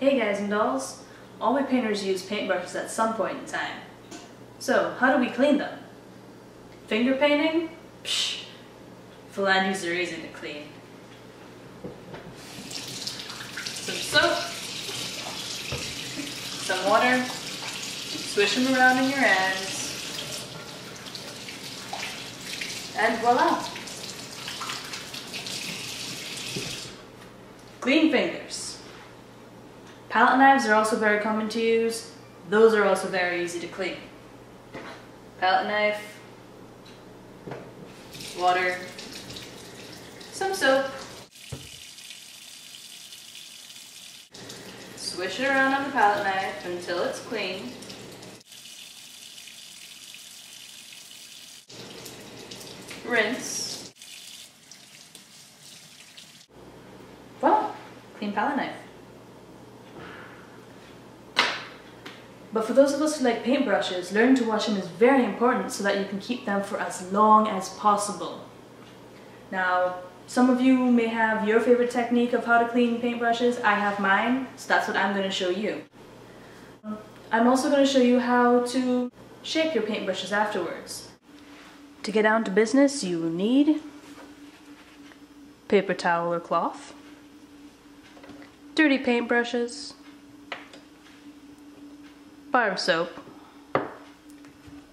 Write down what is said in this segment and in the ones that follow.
Hey guys and dolls, all my painters use paintbrushes at some point in time. So, how do we clean them? Finger painting? Psh, phalanges are easy to clean. Some soap, some water, swish them around in your hands, and voila! Clean fingers. Palette knives are also very common to use. Those are also very easy to clean. Palette knife, water, some soap. Swish it around on the palette knife until it's clean. Rinse. Well, clean palette knife. But for those of us who like paintbrushes, learning to wash them is very important so that you can keep them for as long as possible. Now, some of you may have your favorite technique of how to clean paintbrushes. I have mine, so that's what I'm going to show you. I'm also going to show you how to shape your paintbrushes afterwards. To get down to business, you need paper towel or cloth, dirty paintbrushes, bar soap,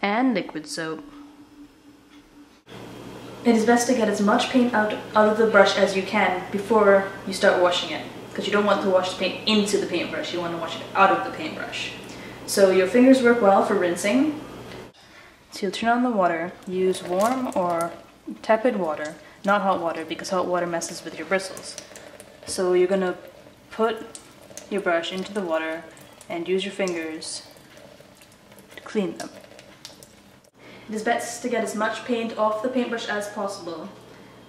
and liquid soap. It is best to get as much paint out, out of the brush as you can before you start washing it because you don't want to wash the paint into the paintbrush, you want to wash it out of the paintbrush. So your fingers work well for rinsing. So you'll turn on the water, use warm or tepid water, not hot water because hot water messes with your bristles. So you're going to put your brush into the water and use your fingers to clean them. It is best to get as much paint off the paintbrush as possible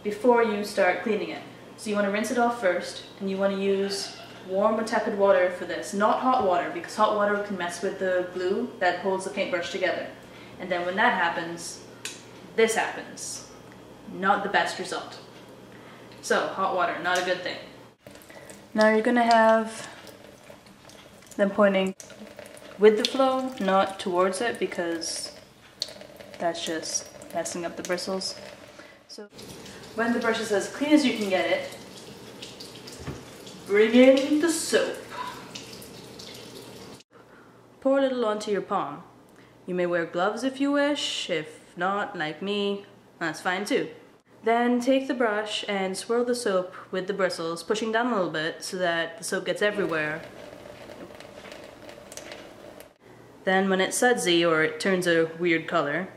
before you start cleaning it. So you want to rinse it off first and you want to use warm or tepid water for this, not hot water because hot water can mess with the glue that holds the paintbrush together. And then when that happens, this happens. Not the best result. So, hot water, not a good thing. Now you're going to have them pointing with the flow, not towards it because that's just messing up the bristles. So when the brush is as clean as you can get it, bring in the soap. Pour a little onto your palm. You may wear gloves if you wish, if not, like me, that's fine too. Then take the brush and swirl the soap with the bristles, pushing down a little bit so that the soap gets everywhere. Then when it's sudsy or it turns a weird color,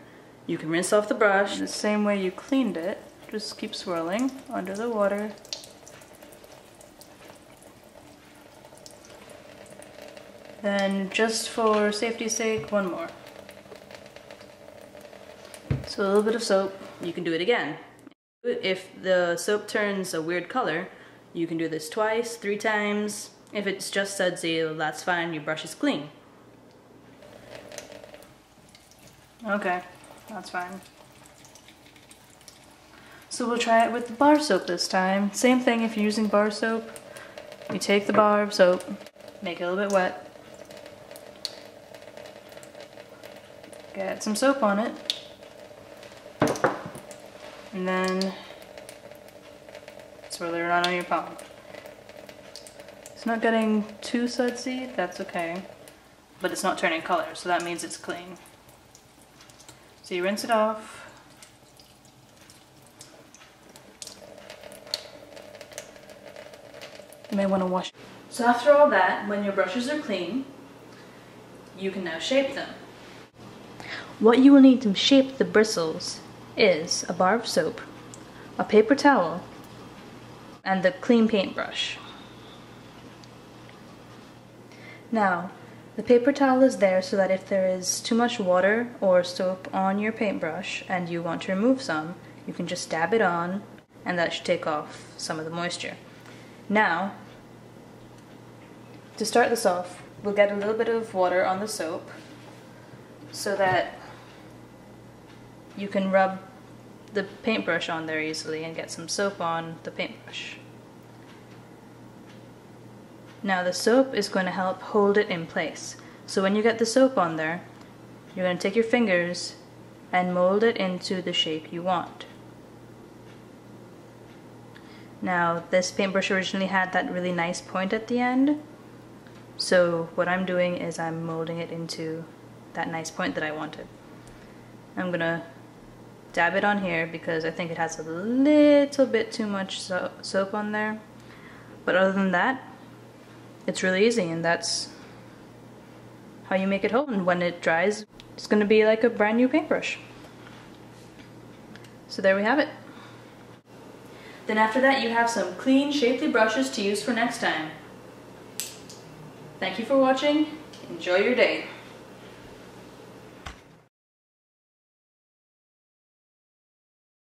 you can rinse off the brush the same way you cleaned it. Just keep swirling under the water. Then just for safety's sake, one more. So a little bit of soap, you can do it again. If the soap turns a weird color, you can do this twice, three times. If it's just sudsy, that's fine, your brush is clean. Okay, that's fine. So we'll try it with the bar soap this time. Same thing if you're using bar soap. You take the bar of soap, make it a little bit wet. Get some soap on it. And then swirl it around on your palm. It's not getting too sudsy, that's okay. But it's not turning color, so that means it's clean. So you rinse it off. You may want to wash. It. So after all that, when your brushes are clean, you can now shape them. What you will need to shape the bristles is a bar of soap, a paper towel, and the clean paintbrush. Now, the paper towel is there so that if there is too much water or soap on your paintbrush and you want to remove some, you can just dab it on and that should take off some of the moisture. Now, to start this off, we'll get a little bit of water on the soap so that you can rub the paintbrush on there easily and get some soap on the paintbrush. Now the soap is going to help hold it in place. So when you get the soap on there, you're going to take your fingers and mold it into the shape you want. Now this paintbrush originally had that really nice point at the end. So what I'm doing is I'm molding it into that nice point that I wanted. I'm gonna dab it on here because I think it has a little bit too much so soap on there. But other than that, it's really easy and that's how you make it hold. And when it dries, it's gonna be like a brand new paintbrush. So there we have it. Then after that you have some clean, shapely brushes to use for next time. Thank you for watching. Enjoy your day.